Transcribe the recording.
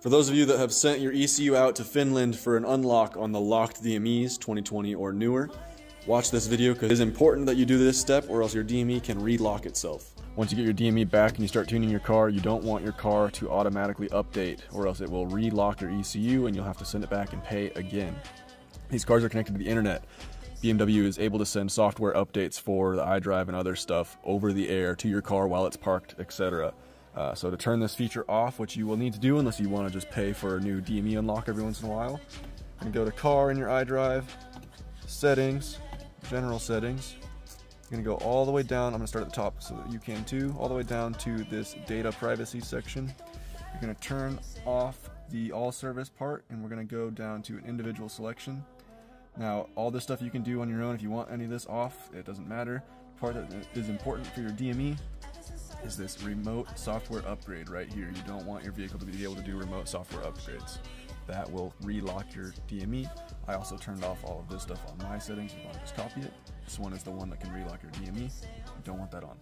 For those of you that have sent your ECU out to Finland for an unlock on the locked DMEs 2020 or newer, watch this video because it is important that you do this step or else your DME can relock itself. Once you get your DME back and you start tuning your car, you don't want your car to automatically update or else it will relock your ECU and you'll have to send it back and pay again. These cars are connected to the internet. BMW is able to send software updates for the iDrive and other stuff over the air to your car while it's parked, etc. Uh, so to turn this feature off, which you will need to do unless you want to just pay for a new DME unlock every once in a while, and go to car in your iDrive, settings, general settings. You're gonna go all the way down. I'm gonna start at the top so that you can too. All the way down to this data privacy section. You're gonna turn off the all service part and we're gonna go down to an individual selection. Now, all this stuff you can do on your own if you want any of this off, it doesn't matter. The part that is important for your DME is this remote software upgrade right here. You don't want your vehicle to be able to do remote software upgrades. That will relock your DME. I also turned off all of this stuff on my settings. You want to just copy it. This one is the one that can relock your DME. You don't want that on.